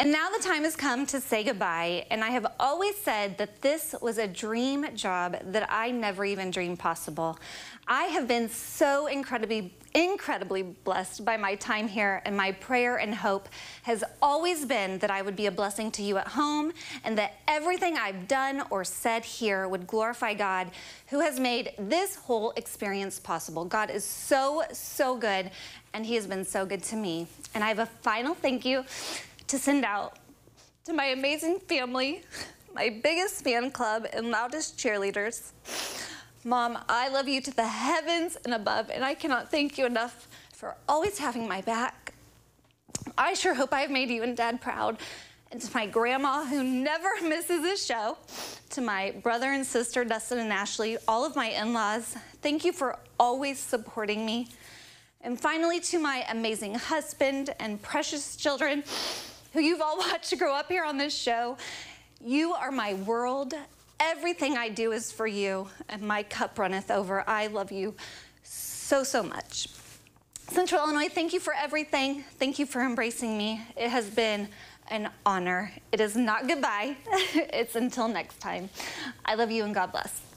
And now the time has come to say goodbye, and I have always said that this was a dream job that I never even dreamed possible. I have been so incredibly, incredibly blessed by my time here, and my prayer and hope has always been that I would be a blessing to you at home, and that everything I've done or said here would glorify God, who has made this whole experience possible. God is so, so good, and He has been so good to me. And I have a final thank you to send out to my amazing family, my biggest fan club and loudest cheerleaders. Mom, I love you to the heavens and above, and I cannot thank you enough for always having my back. I sure hope I've made you and Dad proud. And to my grandma, who never misses a show, to my brother and sister, Dustin and Ashley, all of my in laws, thank you for always supporting me. And finally, to my amazing husband and precious children, who you've all watched grow up here on this show. You are my world. Everything I do is for you, and my cup runneth over. I love you so, so much. Central Illinois, thank you for everything. Thank you for embracing me. It has been an honor. It is not goodbye, it's until next time. I love you and God bless.